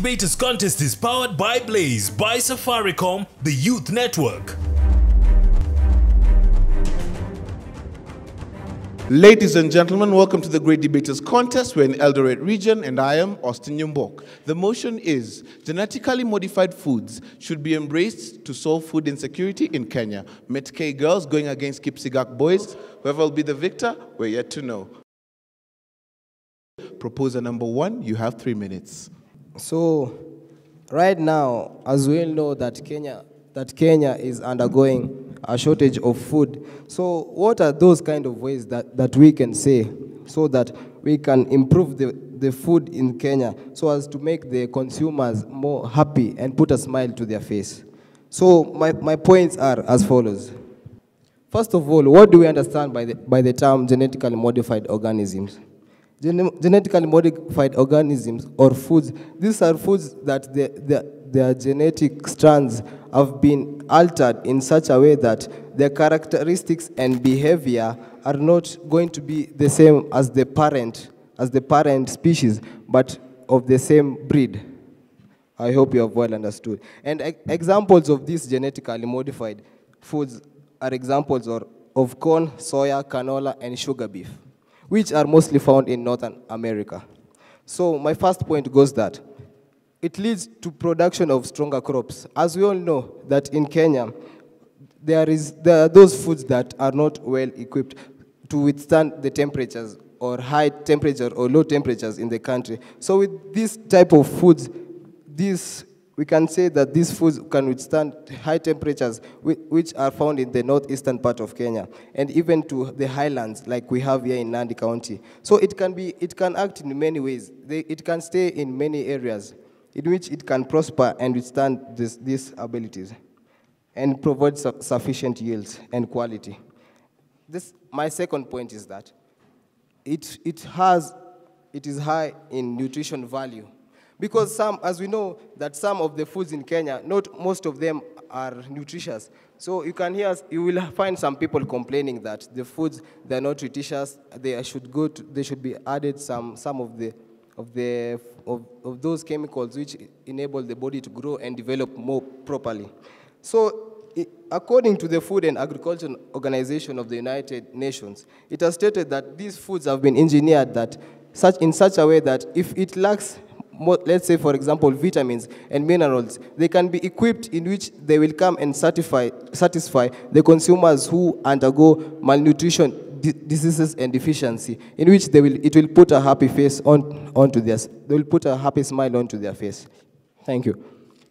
Debaters Contest is powered by Blaze, by Safaricom, the Youth Network. Ladies and gentlemen, welcome to the Great Debaters Contest. We're in Eldoret region, and I am Austin Yumbok. The motion is genetically modified foods should be embraced to solve food insecurity in Kenya. Metkei girls going against Kipsigak boys. Whoever will be the victor, we're yet to know. Proposer number one, you have three minutes. So, right now, as we all know that Kenya, that Kenya is undergoing a shortage of food. So, what are those kind of ways that, that we can say so that we can improve the, the food in Kenya so as to make the consumers more happy and put a smile to their face? So, my, my points are as follows. First of all, what do we understand by the, by the term genetically modified organisms? Gene- genetically modified organisms or foods, these are foods that the, the, their genetic strands have been altered in such a way that their characteristics and behavior are not going to be the same as the parent, as the parent species, but of the same breed. I hope you have well understood. And examples of these genetically modified foods are examples of, of corn, soya, canola, and sugar beet, which are mostly found in Northern America. So my first point goes that it leads to production of stronger crops. As we all know that in Kenya, there, is, there are those foods that are not well equipped to withstand the temperatures or high temperature or low temperatures in the country. So with this type of foods, this, we can say that these foods can withstand high temperatures which are found in the northeastern part of Kenya and even to the highlands like we have here in Nandi County. So it can, be, it can act in many ways. It can stay in many areas in which it can prosper and withstand this, these abilities and provide su- sufficient yields and quality. This, my second point is that it, it has, it is high in nutrition value. Because some, as we know, that some of the foods in Kenya, not most of them are nutritious. So you can hear, you will find some people complaining that the foods, they're not nutritious, they should go to, they should be added some, some of the, of the, of, of those chemicals which enable the body to grow and develop more properly. So According to the Food and Agriculture Organization of the United Nations, it has stated that these foods have been engineered that such, in such a way that if it lacks, let's say, for example, vitamins and minerals, they can be equipped in which they will come and satisfy, satisfy the consumers who undergo malnutrition, diseases, and deficiency, in which they will, it will put a happy face on, onto their, they will put a happy smile onto their face. Thank you.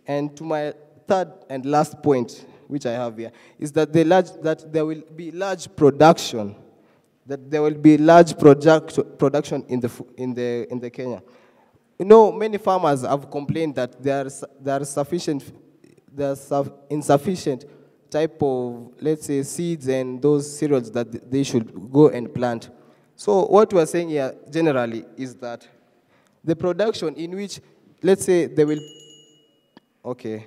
And to my third and last point, which I have here, is that, the large, that there will be large production, that there will be large product, production in the, in, the, in the Kenya. You know, many farmers have complained that there are, there are sufficient, there are suf- insufficient type of, let's say, seeds and those cereals that they should go and plant. So what we are saying here generally is that the production in which, let's say, they will Okay.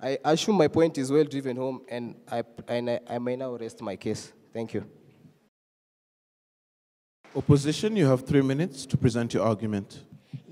I assume my point is well driven home, and I, and I, I may now rest my case. Thank you. Opposition, you have three minutes to present your argument.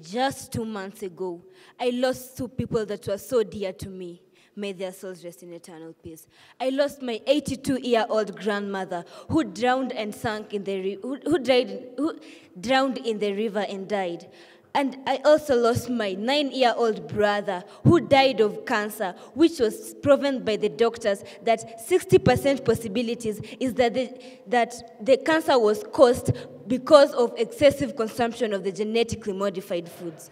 Just two months ago, I lost two people that were so dear to me. May their souls rest in eternal peace. I lost my 82 year old grandmother who drowned and sank in the who, who, died, who drowned in the river and died. And I also lost my nine year old brother who died of cancer, which was proven by the doctors that 60% possibilities is that the, that the cancer was caused because of excessive consumption of the genetically modified foods.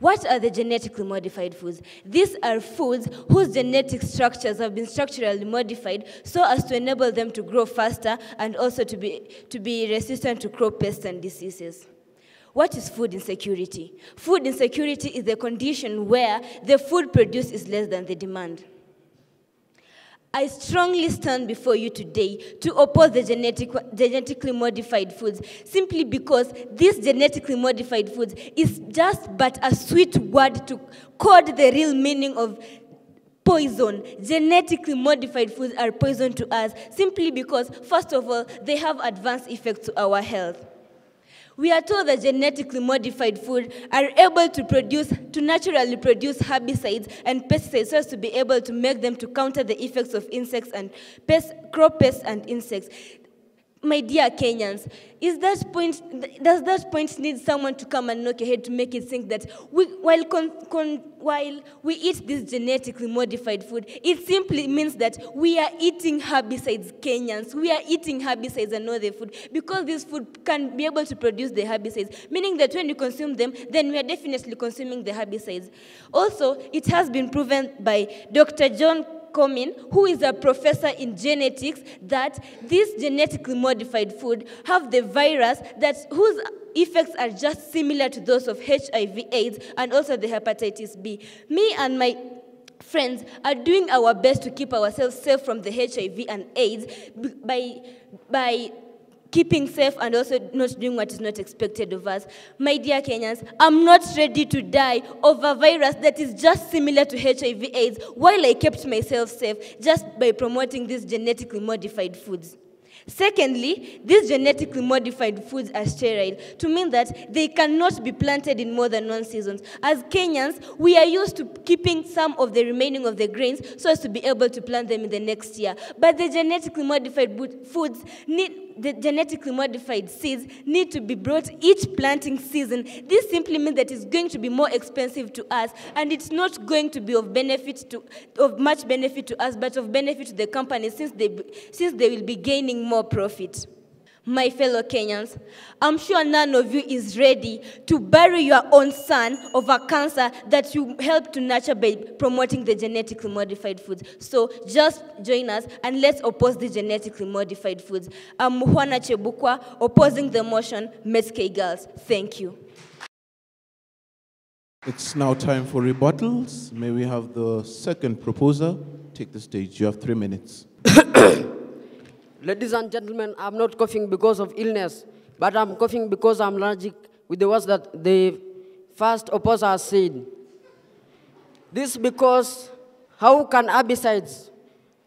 What are the genetically modified foods? These are foods whose genetic structures have been structurally modified so as to enable them to grow faster and also to be, to be resistant to crop pests and diseases. What is food insecurity? Food insecurity is the condition where the food produced is less than the demand. I strongly stand before you today to oppose the genetic, genetically modified foods simply because this genetically modified foods is just but a sweet word to code the real meaning of poison. Genetically modified foods are poison to us simply because, first of all, they have adverse effects to our health. We are told that genetically modified food are able to produce, to naturally produce herbicides and pesticides so as to be able to make them to counter the effects of insects and pest, crop pests and insects. My dear Kenyans, is that point, does that point need someone to come and knock your head to make you think that we, while, con, con, while we eat this genetically modified food, it simply means that we are eating herbicides, Kenyans. We are eating herbicides and not the food because this food can be able to produce the herbicides, meaning that when you consume them, then we are definitely consuming the herbicides. Also, it has been proven by Dr. John Comin, who is a professor in genetics, that this genetically modified food have the virus that whose effects are just similar to those of HIV AIDS and also the hepatitis B. Me and my friends are doing our best to keep ourselves safe from the HIV and AIDS by, by keeping safe and also not doing what is not expected of us. My dear Kenyans, I'm not ready to die of a virus that is just similar to HIV AIDS while I kept myself safe just by promoting these genetically modified foods. Secondly, these genetically modified foods are sterile to mean that they cannot be planted in more than one season. As Kenyans, we are used to keeping some of the remaining of the grains so as to be able to plant them in the next year. But the genetically modified foods need the genetically modified seeds need to be brought each planting season. This simply means that it's going to be more expensive to us and it's not going to be of benefit to of much benefit to us but of benefit to the company since they since they will be gaining more profit my fellow Kenyans, I'm sure none of you is ready to bury your own son of a cancer that you helped to nurture by promoting the genetically modified foods. So just join us and let's oppose the genetically modified foods. I'm Juana Chebukwa, opposing the motion, Metkei Girls. Thank you. It's now time for rebuttals. May we have the second proposer take the stage? You have three minutes. Ladies and gentlemen, I'm not coughing because of illness, but I'm coughing because I'm allergic with the words that the first opposer said. This because how can herbicides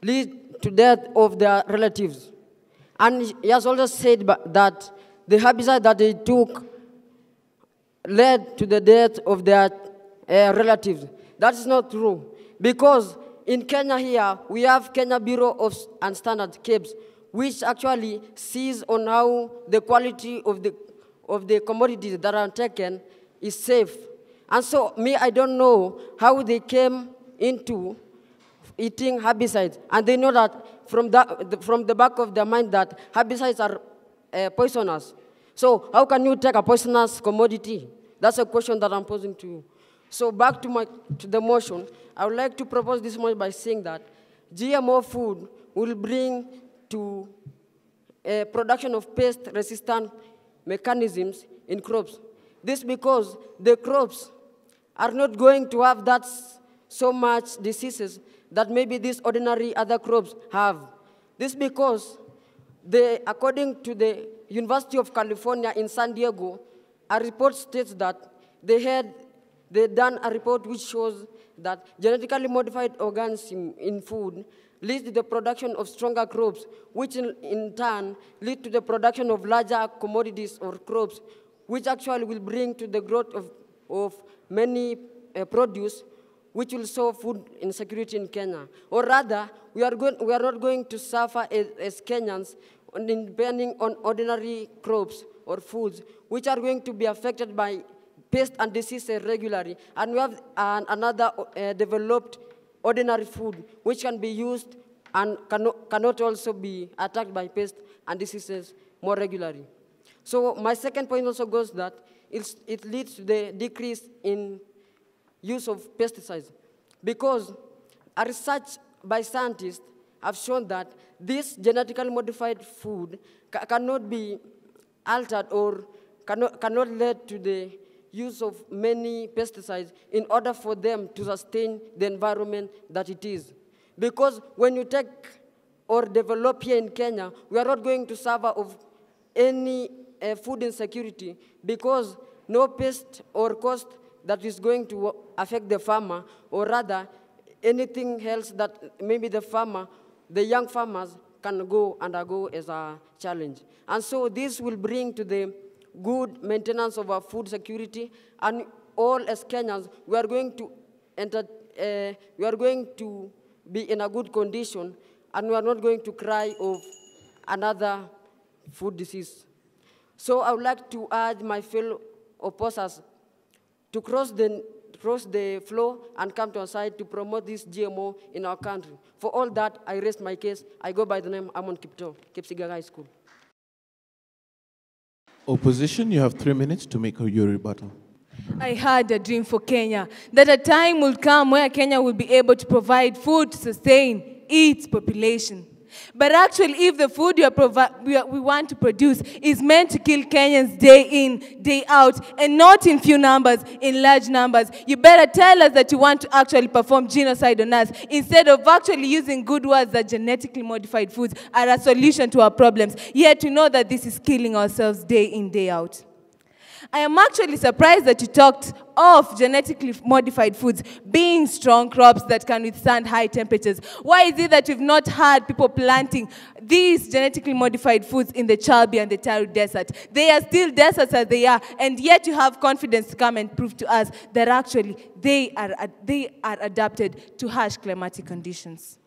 lead to death of their relatives? And he has also said that the herbicide that they took led to the death of their uh, relatives. That is not true. Because in Kenya here, we have Kenya Bureau of and Standards, KEBS, which actually sees on how the quality of the, of the commodities that are taken is safe. And so me, I don't know how they came into eating herbicides. And they know that from, the from the back of their mind that herbicides are uh, poisonous. So how can you take a poisonous commodity? That's a question that I'm posing to you. So back to, my, to the motion, I would like to propose this motion by saying that GMO food will bring to a production of pest-resistant mechanisms in crops. This because the crops are not going to have that so much diseases that maybe these ordinary other crops have. This because the, according to the University of California in San Diego, a report states that they had they done a report which shows that genetically modified organisms in food leads to the production of stronger crops, which in, in turn lead to the production of larger commodities or crops, which actually will bring to the growth of, of many uh, produce, which will solve food insecurity in Kenya. Or rather, we are, going, we are not going to suffer as, as Kenyans depending on ordinary crops or foods, which are going to be affected by pests and diseases regularly. And we have another uh, developed ordinary food, which can be used and cannot, cannot also be attacked by pests and diseases more regularly. So my second point also goes that it leads to the decrease in use of pesticides because a research by scientists have shown that this genetically modified food ca cannot be altered or cannot, cannot lead to the use of many pesticides in order for them to sustain the environment that it is. Because when you take or develop here in Kenya, we are not going to suffer of any uh, food insecurity because no pest or cost that is going to affect the farmer, or rather anything else that maybe the farmer, the young farmers can go and undergo as a challenge. And so this will bring to the good maintenance of our food security, and all as Kenyans, we are going to enter, uh, we are going to be in a good condition, and we are not going to cry of another food disease. So I would like to urge my fellow opposers to cross the, cross the floor and come to our side to promote this GMO in our country. For all that, I rest my case. I go by the name Amon Kipto, Kipsigak High School. Opposition, you have three minutes to make your rebuttal. I had a dream for Kenya that a time will come where Kenya will be able to provide food to sustain its population. But actually, if the food we, we want to produce is meant to kill Kenyans day in, day out, and not in few numbers, in large numbers, you better tell us that you want to actually perform genocide on us instead of actually using good words that genetically modified foods are a solution to our problems. Yet you know that this is killing ourselves day in, day out. I am actually surprised that you talked of genetically modified foods being strong crops that can withstand high temperatures. Why is it that we've not had people planting these genetically modified foods in the Chalbi and the Taru desert? They are still deserts as they are, and yet you have confidence to come and prove to us that actually they are, they are adapted to harsh climatic conditions.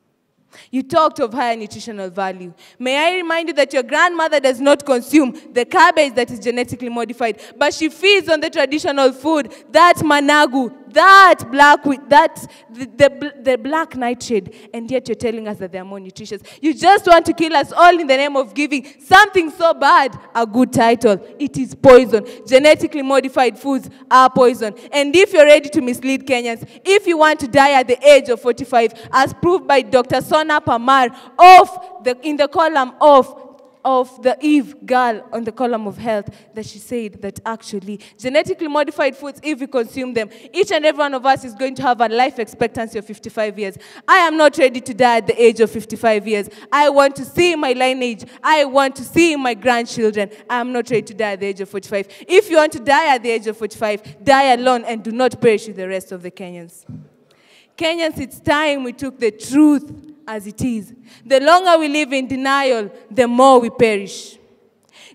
You talked of higher nutritional value. May I remind you that your grandmother does not consume the cabbage that is genetically modified, but she feeds on the traditional food, that managu, that black wheat, that the, the, the black nightshade, and yet you're telling us that they are more nutritious. You just want to kill us all in the name of giving something so bad a good title. It is poison. Genetically modified foods are poison. And if you're ready to mislead Kenyans, if you want to die at the age of 45, as proved by Dr. Sona Pamar of the, in the column of of the Eve girl on the column of health that she said that actually genetically modified foods, if we consume them, each and every one of us is going to have a life expectancy of 55 years. I am not ready to die at the age of 55 years. I want to see my lineage. I want to see my grandchildren. I am not ready to die at the age of 45. If you want to die at the age of 45, die alone and do not perish with the rest of the Kenyans. Kenyans, it's time we took the truth as it is. The longer we live in denial, the more we perish.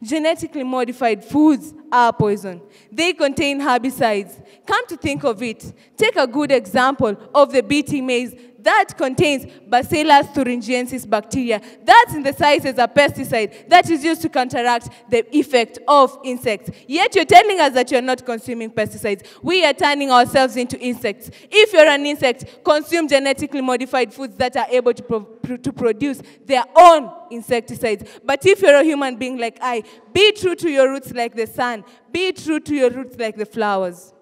Genetically modified foods are poison. They contain herbicides. Come to think of it, take a good example of the BT maize that contains Bacillus thuringiensis bacteria. That's in the size as a pesticide that is used to counteract the effect of insects. Yet you're telling us that you're not consuming pesticides. We are turning ourselves into insects. If you're an insect, consume genetically modified foods that are able to, pro- to produce their own insecticides. But if you're a human being like I, be true to your roots like the sun, be true to your roots like the flowers.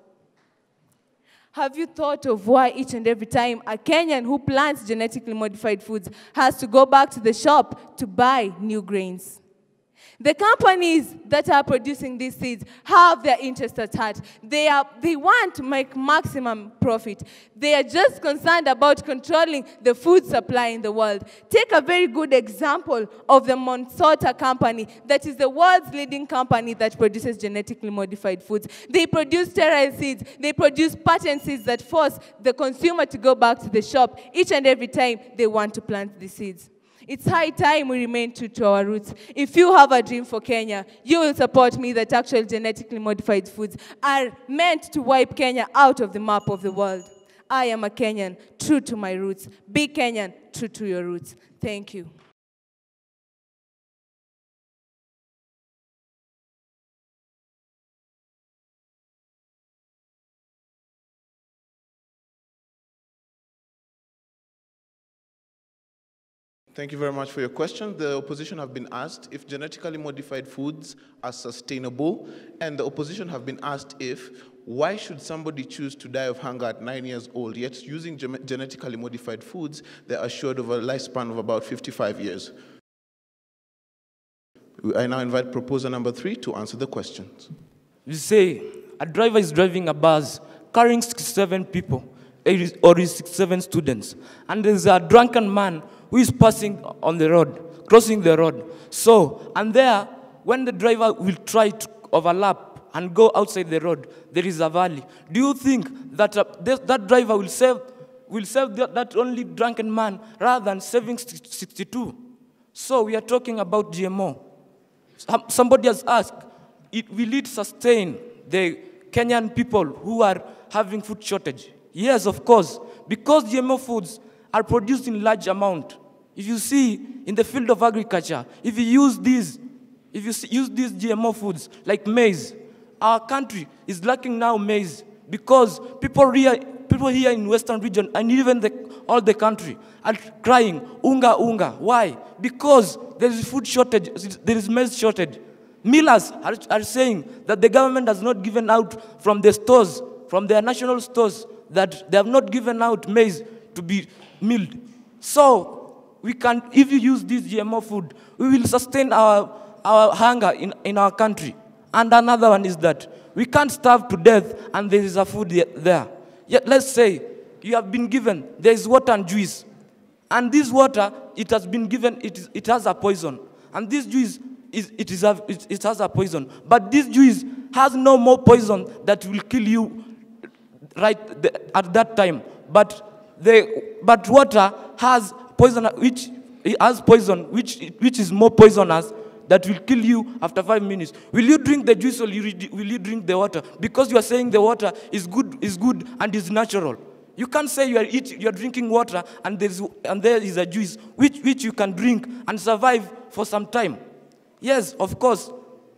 Have you thought of why each and every time a Kenyan who plants genetically modified foods has to go back to the shop to buy new grains? The companies that are producing these seeds have their interest at heart. They, are, they want to make maximum profit. They are just concerned about controlling the food supply in the world. Take a very good example of the Monsanto company, that is the world's leading company that produces genetically modified foods. They produce sterile seeds, they produce patent seeds that force the consumer to go back to the shop each and every time they want to plant the seeds. It's high time we remain true to our roots. If you have a dream for Kenya, you will support me that actual genetically modified foods are meant to wipe Kenya out of the map of the world. I am a Kenyan, true to my roots. Be Kenyan, true to your roots. Thank you. Thank you very much for your question. The opposition have been asked if genetically modified foods are sustainable, and the opposition have been asked if why should somebody choose to die of hunger at nine years old, yet using genetically modified foods, they're assured of a lifespan of about 55 years. I now invite proposer number three to answer the questions. You say a driver is driving a bus carrying 67 people or is 67 students, and there's a drunken man who is passing on the road, crossing the road. So, and there, when the driver will try to overlap and go outside the road, there is a valley. Do you think that uh, this, that driver will save, will save that, that only drunken man rather than saving 62? So we are talking about GMO. Somebody has asked, it, will it sustain the Kenyan people who are having food shortage? Yes, of course, because GMO foods are produced in large amount. If you see in the field of agriculture, if you use these, if you use these GMO foods like maize, our country is lacking now maize because people here, people here in Western region and even the, all the country are crying unga unga. Why? Because there is food shortage, there is maize shortage. Millers are, are saying that the government has not given out from the stores, from their national stores, that they have not given out maize to be milled. So we can, if you use this GMO food, we will sustain our, our hunger in, in our country. And another one is that we can't starve to death and there is a food there. Yet let's say you have been given, there is water and juice. And this water, it has been given, it, is, it has a poison. And this juice, is, it, is a, it, it has a poison. But this juice has no more poison that will kill you right at that time. But, the, but water has poison, which has poison, which, which is more poisonous that will kill you after five minutes. Will you drink the juice or will you drink the water? Because you are saying the water is good, is good and is natural. You can't say you are, eat, you are drinking water and, there is, and there is a juice which, which you can drink and survive for some time. Yes, of course.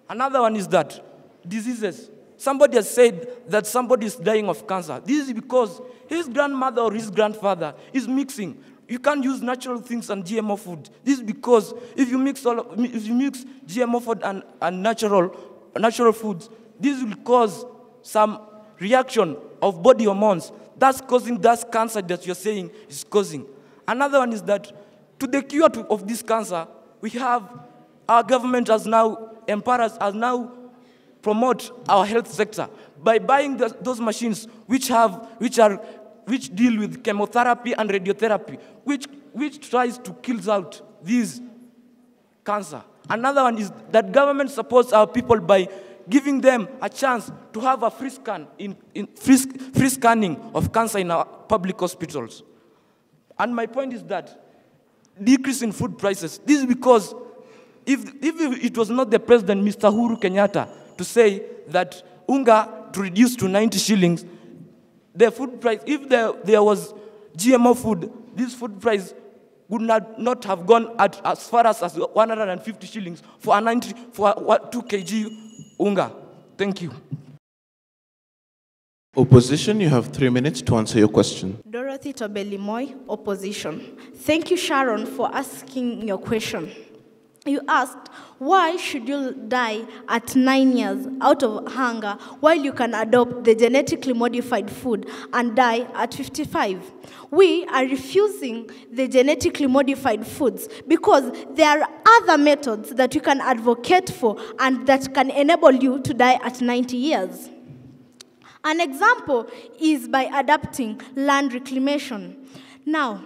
Another one is that diseases. Somebody has said that somebody is dying of cancer. This is because his grandmother or his grandfather is mixing. You can't use natural things and GMO food. This is because if you mix all, if you mix GMO food and, and natural, natural foods, this will cause some reaction of body hormones. That's causing that cancer that you're saying is causing. Another one is that to the cure of this cancer, we have our government has now empowered us, has now promote our health sector by buying the, those machines which have which are which deal with chemotherapy and radiotherapy which which tries to kill out these cancer another one is that government supports our people by giving them a chance to have a free scan in, in free, free scanning of cancer in our public hospitals and my point is that decrease in food prices. This is because if, if it was not the president, Mr. Uhuru Kenyatta, to say that unga to reduce to 90 shillings, the food price, if there, there was GMO food, this food price would not, not have gone at, as far as, as 150 shillings for a 90, for a, what, 2 kg unga. Thank you. Opposition, you have three minutes to answer your question. Dorothy Tobelimoy, opposition. Thank you, Sharon, for asking your question. You asked, why should you die at nine years out of hunger while you can adopt the genetically modified food and die at 55? We are refusing the genetically modified foods because there are other methods that you can advocate for and that can enable you to die at 90 years. An example is by adapting land reclamation. Now,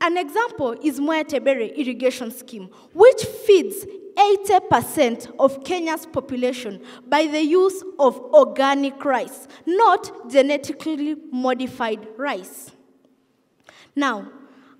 an example is Mwea Tebere irrigation scheme, which feeds 80% of Kenya's population by the use of organic rice, not genetically modified rice. Now,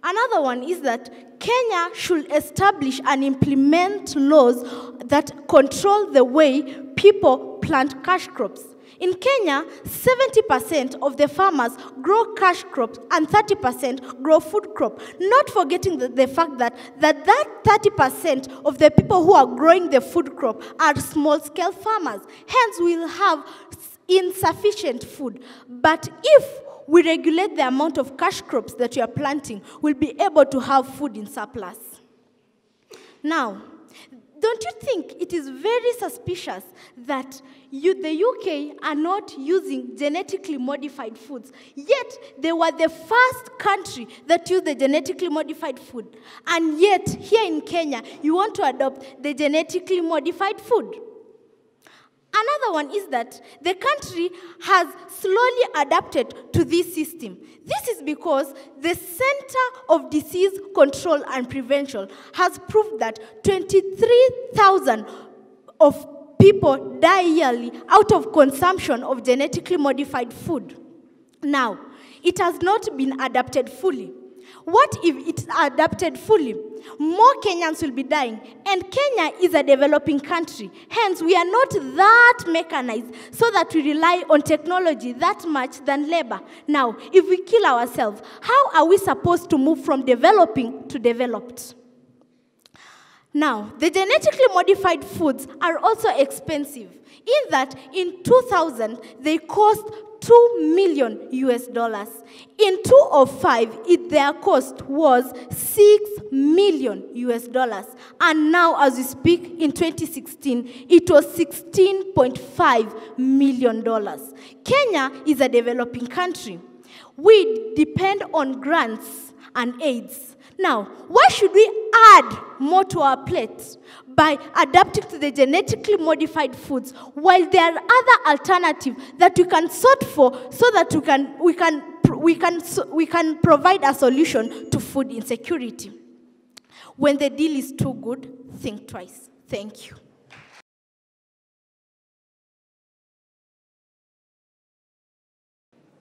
another one is that Kenya should establish and implement laws that control the way people plant cash crops. In Kenya, 70% of the farmers grow cash crops and 30% grow food crop. Not forgetting the, the fact that, that that 30% of the people who are growing the food crop are small-scale farmers. Hence, we'll have insufficient food. But if we regulate the amount of cash crops that you are planting, we'll be able to have food in surplus. Now, don't you think it is very suspicious that you, the UK are not using genetically modified foods? Yet they were the first country that used the genetically modified food. And yet, here in Kenya, you want to adopt the genetically modified food. Another one is that the country has slowly adapted to this system. This is because the Center of Disease Control and Prevention has proved that 23,000 of people die yearly out of consumption of genetically modified food. Now, it has not been adapted fully. What if it's adapted fully? More Kenyans will be dying, and Kenya is a developing country. Hence, we are not that mechanized so that we rely on technology that much than labor. Now, if we kill ourselves, how are we supposed to move from developing to developed? Now, the genetically modified foods are also expensive, in that in 2000 they cost 2 million US dollars. In 2005, it, their cost was 6 million US dollars. And now, as we speak, in 2016, it was 16.5 million dollars. Kenya is a developing country. We depend on grants and aids. Now, why should we add more to our plates by adapting to the genetically modified foods while there are other alternatives that we can sort for so that we can, we can, we can, we can provide a solution to food insecurity? When the deal is too good, think twice. Thank you.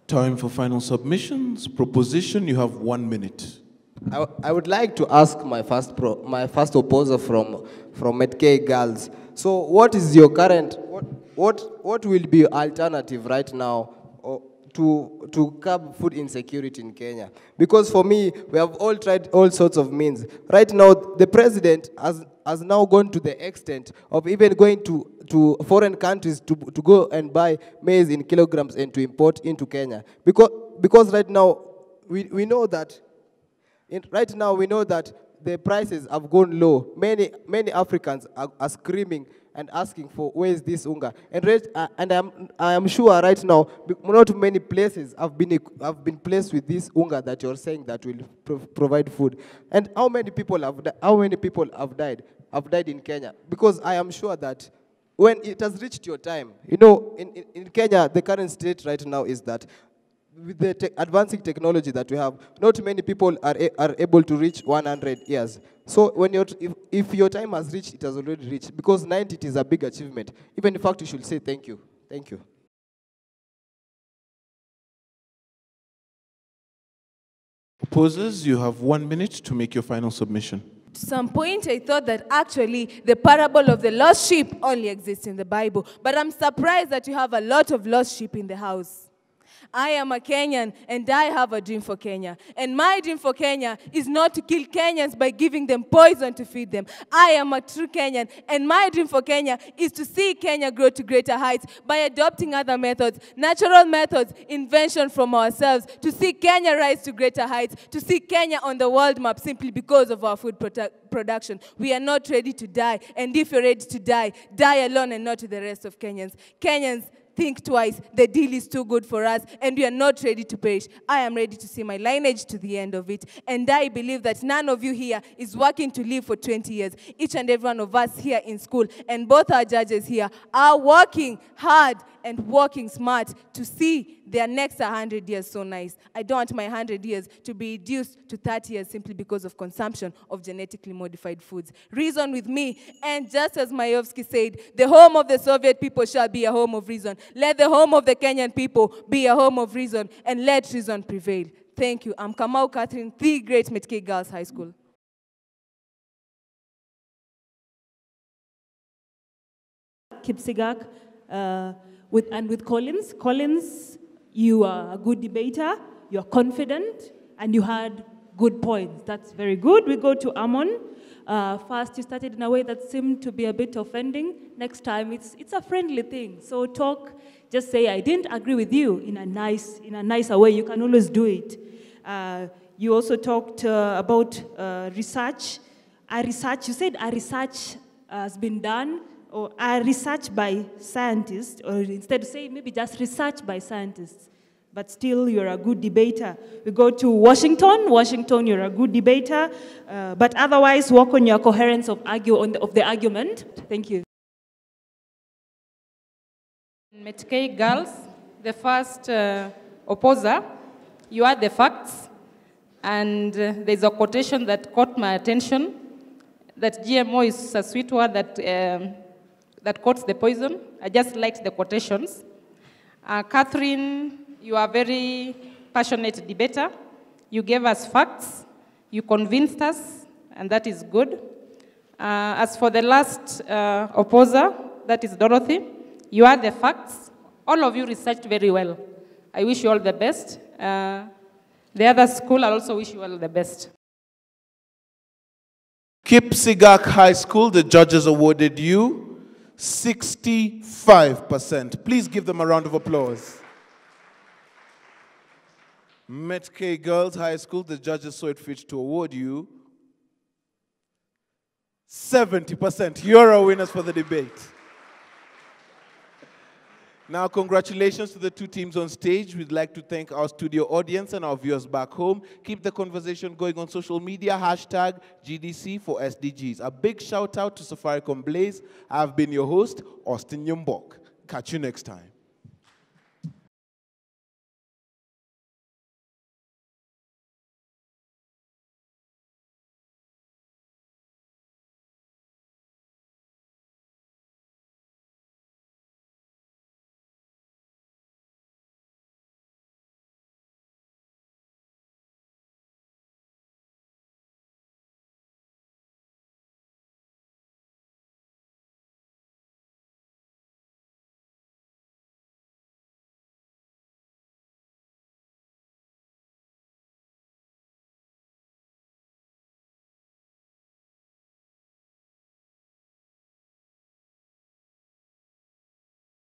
Time for final submissions. Proposition, you have one minute. I, would like to ask my first pro, my first opposer from from Metkei Girls. So, what is your current what what what will be alternative right now or to to curb food insecurity in Kenya? Because for me, we have all tried all sorts of means. Right now, the president has has now gone to the extent of even going to to foreign countries to, to go and buy maize in kilograms and to import into Kenya. Because because right now we, we know that in, right now, we know that the prices have gone low. Many, many Africans are, are screaming and asking for where is this unga. And, uh, and I'm, I am sure right now, not many places have been, have been placed with this unga that you're saying that will pro- provide food. And how many people have, how many people have died? Have died in Kenya? Because I am sure that when it has reached your time, you know, in, in, in Kenya, the current state right now is that with the te- advancing technology that we have, not many people are, a- are able to reach 100 years. So when you're, t- if, if your time has reached, it has already reached. Because 90 it is a big achievement. Even in fact, you should say thank you. Thank you. Opposers, you have one minute to make your final submission. To some point, I thought that actually the parable of the lost sheep only exists in the Bible. But I'm surprised that you have a lot of lost sheep in the house. I am a Kenyan and I have a dream for Kenya. And my dream for Kenya is not to kill Kenyans by giving them poison to feed them. I am a true Kenyan and my dream for Kenya is to see Kenya grow to greater heights by adopting other methods, natural methods, invention from ourselves, to see Kenya rise to greater heights, to see Kenya on the world map simply because of our food produ- production. We are not ready to die. And if you're ready to die, die alone and not to the rest of Kenyans. Kenyans, think twice. The deal is too good for us, and we are not ready to perish. I am ready to see my lineage to the end of it. And I believe that none of you here is working to live for 20 years. Each and every one of us here in school, and both our judges here, are working hard and working smart to see their next 100 years so nice. I don't want my 100 years to be reduced to 30 years simply because of consumption of genetically modified foods. Reason with me, and just as Mayovsky said, the home of the Soviet people shall be a home of reason. Let the home of the Kenyan people be a home of reason, and let reason prevail. Thank you. I'm Kamau Catherine, the great Metkei Girls High School. Kipsigak uh, with, and with Collins. Collins, you are a good debater, you're confident, and you had good points. That's very good. We go to Amon. Uh, first, you started in a way that seemed to be a bit offending. Next time, it's, it's a friendly thing. So talk, just say, I didn't agree with you in a, nice, in a nicer way. You can always do it. Uh, you also talked uh, about uh, research. A research, you said a research has been done or a research by scientists, or instead say maybe just research by scientists. But still, you're a good debater. We go to Washington. Washington, you're a good debater. Uh, but otherwise, work on your coherence of, argue, the, of the argument. Thank you. Metkei girls, the first uh, opposer, you are the facts, and uh, there's a quotation that caught my attention that GMO is a sweet word that, um, that quotes the poison. I just liked the quotations. Uh, Catherine, you are a very passionate debater. You gave us facts, you convinced us, and that is good. Uh, as for the last uh, opposer, that is Dorothy, you are the facts. All of you researched very well. I wish you all the best. Uh, the other school, I also wish you all the best. Kipsigak High School, the judges awarded you 65%. Please give them a round of applause. Metkei Girls High School, the judges saw it fit to award you 70%. You're our winners for the debate. Now, congratulations to the two teams on stage. We'd like to thank our studio audience and our viewers back home. Keep the conversation going on social media, hashtag GDC for SDGs. A big shout out to Safaricom Blaze. I've been your host, Austin Yumbok. Catch you next time.